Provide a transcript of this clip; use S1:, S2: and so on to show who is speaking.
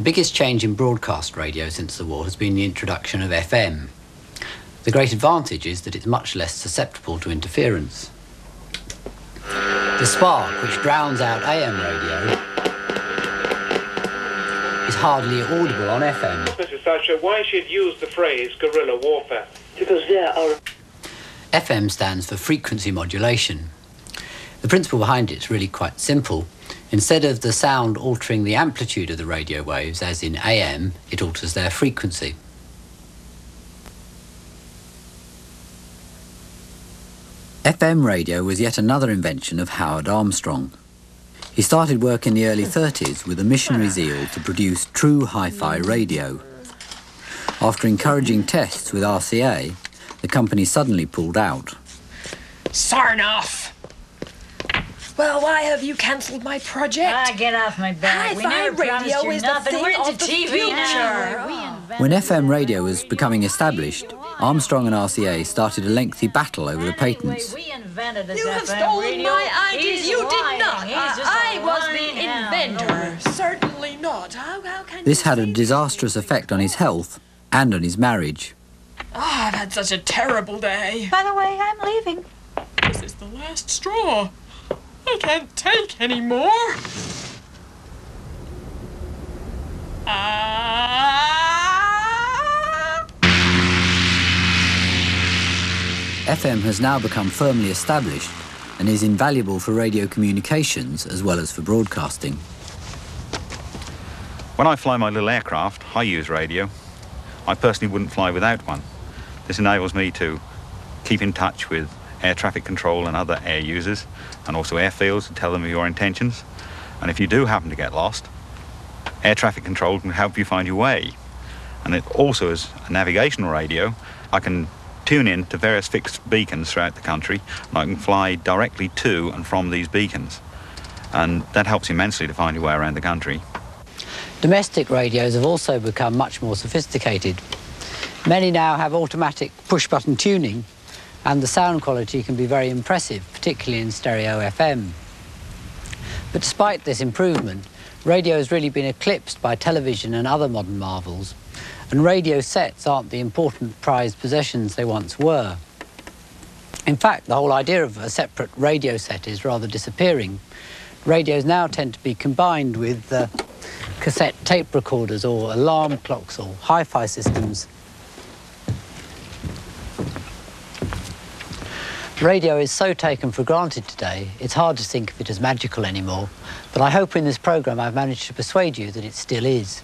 S1: The biggest change in broadcast radio since the war has been the introduction of FM. The great advantage is that it's much less susceptible to interference. The spark, which drowns out AM radio, is hardly audible on FM.
S2: Mrs. Thatcher, why should use the phrase guerrilla warfare?
S3: Because there are
S1: FM stands for frequency modulation. The principle behind it is really quite simple. Instead of the sound altering the amplitude of the radio waves, as in AM, it alters their frequency. FM radio was yet another invention of Howard Armstrong. He started work in the early 30s with a missionary zeal to produce true hi-fi radio. After encouraging tests with RCA, the company suddenly pulled out.
S4: Sarnoff! Well, why have you cancelled my project?
S5: Ah, get off my back.
S4: Hi-fi
S5: never
S4: radio
S5: you
S4: is the thing
S5: We're into
S4: of the
S5: TV
S4: future.
S5: now.
S1: When FM radio was becoming established, Armstrong and RCA started a lengthy battle over the patents.
S5: We this
S4: You have
S5: FM
S4: stolen
S5: radio.
S4: my ideas.
S5: He's
S4: You
S5: lying.
S4: did not.
S5: He's
S4: I,
S5: just a
S4: I was the
S5: hound.
S4: inventor. Certainly not. How, how can
S1: This
S4: you
S1: had a disastrous effect on his health and on his marriage.
S4: Ah, I've had such a terrible day.
S5: By the way, I'm leaving.
S4: This is the last straw. I can't take any more. Ah!
S1: FM has now become firmly established and is invaluable for radio communications as well as for broadcasting.
S6: When I fly my little aircraft, I use radio. I personally wouldn't fly without one. This enables me to keep in touch with air traffic control and other air users, and also airfields to tell them of your intentions. And if you do happen to get lost, air traffic control can help you find your way. And it also is a navigational radio. I can tune in to various fixed beacons throughout the country, and I can fly directly to and from these beacons. And that helps immensely to find your way around the country.
S1: Domestic radios have also become much more sophisticated. Many now have automatic push-button tuning and the sound quality can be very impressive, particularly in stereo FM. But despite this improvement, radio has really been eclipsed by television and other modern marvels, and radio sets aren't the important prized possessions they once were. In fact, the whole idea of a separate radio set is rather disappearing. Radios now tend to be combined with uh, cassette tape recorders or alarm clocks or hi-fi systems. Radio is so taken for granted today, it's hard to think of it as magical anymore. But I hope in this programme I've managed to persuade you that it still is.